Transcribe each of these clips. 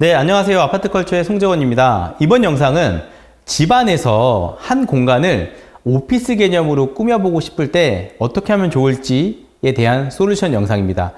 네, 안녕하세요. 아파트컬처의 송재원입니다. 이번 영상은 집안에서 한 공간을 오피스 개념으로 꾸며보고 싶을 때 어떻게 하면 좋을지에 대한 솔루션 영상입니다.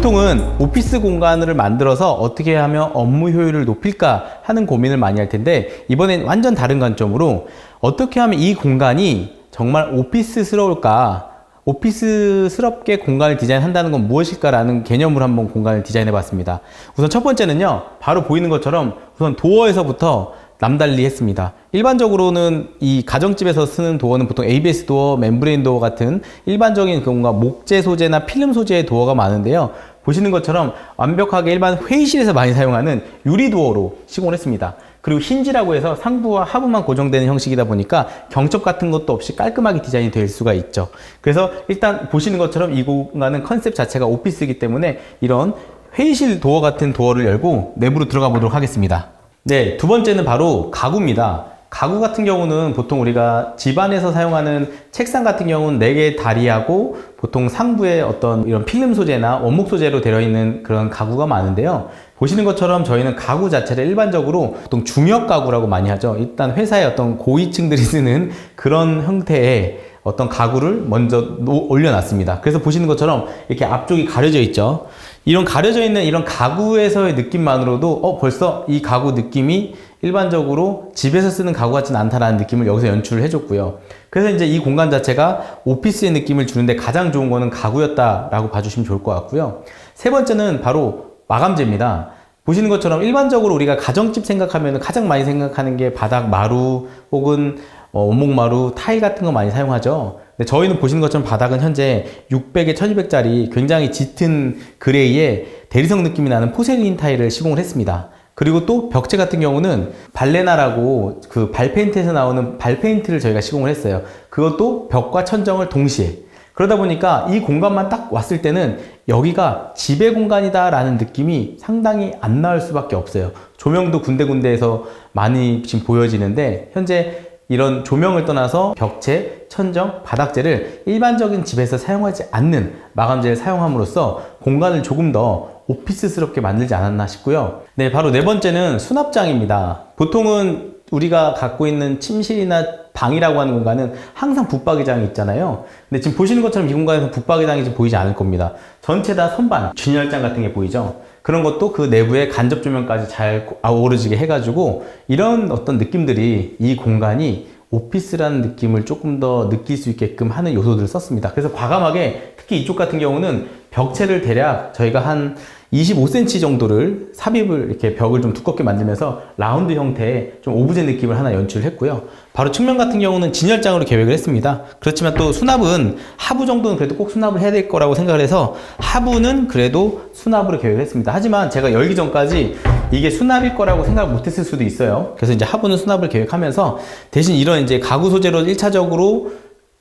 보통은 오피스 공간을 만들어서 어떻게 하면 업무 효율을 높일까 하는 고민을 많이 할 텐데 이번엔 완전 다른 관점으로 어떻게 하면 이 공간이 정말 오피스스러울까 오피스스럽게 공간을 디자인한다는 건 무엇일까라는 개념으로 한번 공간을 디자인해 봤습니다. 우선 첫 번째는요. 바로 보이는 것처럼 우선 도어에서부터 남달리 했습니다. 일반적으로는 이 가정집에서 쓰는 도어는 보통 ABS 도어, membrane 도어 같은 일반적인 뭔가 목재 소재나 필름 소재의 도어가 많은데요. 보시는 것처럼 완벽하게 일반 회의실에서 많이 사용하는 유리 도어로 시공을 했습니다. 그리고 힌지라고 해서 상부와 하부만 고정되는 형식이다 보니까 경첩 같은 것도 없이 깔끔하게 디자인이 될 수가 있죠. 그래서 일단 보시는 것처럼 이 공간은 컨셉 자체가 오피스이기 때문에 이런 회의실 도어 같은 도어를 열고 내부로 들어가 보도록 하겠습니다. 네, 두 번째는 바로 가구입니다. 가구 같은 경우는 보통 우리가 집안에서 사용하는 책상 같은 경우는 4개의 다리하고 보통 상부에 어떤 이런 필름 소재나 원목 소재로 되어 있는 그런 가구가 많은데요. 보시는 것처럼 저희는 가구 자체를 일반적으로 보통 중역 가구라고 많이 하죠. 일단 회사의 어떤 고위층들이 쓰는 그런 형태의 어떤 가구를 먼저 올려놨습니다. 그래서 보시는 것처럼 이렇게 앞쪽이 가려져 있죠. 이런 가려져 있는 이런 가구에서의 느낌만으로도 어 벌써 이 가구 느낌이 일반적으로 집에서 쓰는 가구 같지는 않다라는 느낌을 여기서 연출을 해줬고요. 그래서 이제 이 공간 자체가 오피스의 느낌을 주는데 가장 좋은 거는 가구였다라고 봐주시면 좋을 것 같고요. 세 번째는 바로 마감재입니다. 보시는 것처럼 일반적으로 우리가 가정집 생각하면 가장 많이 생각하는 게 바닥 마루 혹은 어, 원목마루, 타일 같은 거 많이 사용하죠. 저희는 보시는 것처럼 바닥은 현재 600에 1200짜리 굉장히 짙은 그레이에 대리석 느낌이 나는 포세린 타일을 시공을 했습니다. 그리고 또 벽체 같은 경우는 발레나라고 그 발페인트에서 나오는 발페인트를 저희가 시공을 했어요. 그것도 벽과 천정을 동시에. 그러다 보니까 이 공간만 딱 왔을 때는 여기가 지배 공간이다 라는 느낌이 상당히 안 나올 수밖에 없어요. 조명도 군데군데에서 많이 지금 보여지는데 현재 이런 조명을 떠나서 벽체, 천정, 바닥재를 일반적인 집에서 사용하지 않는 마감재를 사용함으로써 공간을 조금 더 오피스스럽게 만들지 않았나 싶고요. 네, 바로 네 번째는 수납장입니다. 보통은 우리가 갖고 있는 침실이나 방이라고 하는 공간은 항상 붙박이장이 있잖아요. 근데 지금 보시는 것처럼 이 공간에서 붙박이장이 지금 보이지 않을 겁니다. 전체 다 선반, 진열장 같은 게 보이죠? 그런 것도 그 내부에 간접 조명까지 잘 어우러지게 해가지고 이런 어떤 느낌들이 이 공간이 오피스라는 느낌을 조금 더 느낄 수 있게끔 하는 요소들을 썼습니다. 그래서 과감하게 특히 이쪽 같은 경우는 벽체를 대략 저희가 한 25cm 정도를 삽입을 이렇게 벽을 좀 두껍게 만들면서 라운드 형태의 좀 오브제 느낌을 하나 연출을 했고요. 바로 측면 같은 경우는 진열장으로 계획을 했습니다. 그렇지만 또 수납은 하부 정도는 그래도 꼭 수납을 해야 될 거라고 생각을 해서 하부는 그래도 수납으로 계획을 했습니다. 하지만 제가 열기 전까지 이게 수납일 거라고 생각을 못 했을 수도 있어요. 그래서 이제 하부는 수납을 계획하면서 대신 이런 이제 가구 소재로 1차적으로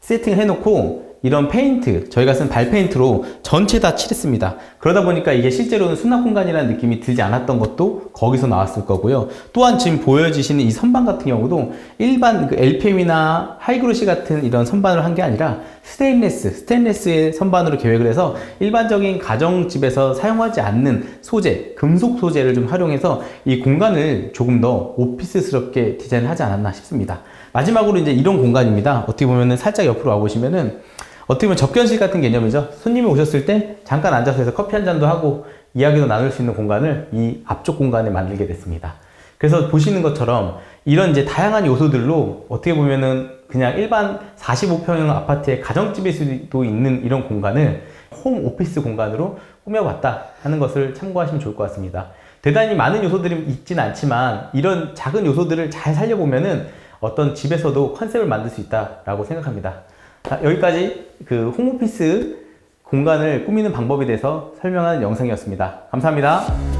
세팅을 해놓고 이런 페인트, 저희가 쓴 발페인트로 전체 다 칠했습니다. 그러다 보니까 이게 실제로는 수납 공간이라는 느낌이 들지 않았던 것도 거기서 나왔을 거고요. 또한 지금 보여지시는 이 선반 같은 경우도 일반 그 LPM이나 high glossy 같은 이런 선반을 한게 아니라 스테인레스, 스테인레스의 선반으로 계획을 해서 일반적인 가정집에서 사용하지 않는 소재, 금속 소재를 좀 활용해서 이 공간을 조금 더 오피스스럽게 디자인하지 않았나 싶습니다. 마지막으로 이제 이런 공간입니다. 어떻게 보면은 살짝 옆으로 와보시면은 어떻게 보면 접견실 같은 개념이죠. 손님이 오셨을 때 잠깐 앉아서 해서 커피 한 잔도 하고 이야기도 나눌 수 있는 공간을 이 앞쪽 공간에 만들게 됐습니다. 그래서 보시는 것처럼 이런 이제 다양한 요소들로 어떻게 보면은 그냥 일반 45평형 아파트의 가정집일 수도 있는 이런 공간을 홈 오피스 공간으로 꾸며봤다 하는 것을 참고하시면 좋을 것 같습니다. 대단히 많은 요소들이 있진 않지만 이런 작은 요소들을 잘 살려보면은 어떤 집에서도 컨셉을 만들 수 있다라고 생각합니다. 자, 여기까지 그 홈오피스 공간을 꾸미는 방법에 대해서 설명하는 영상이었습니다. 감사합니다.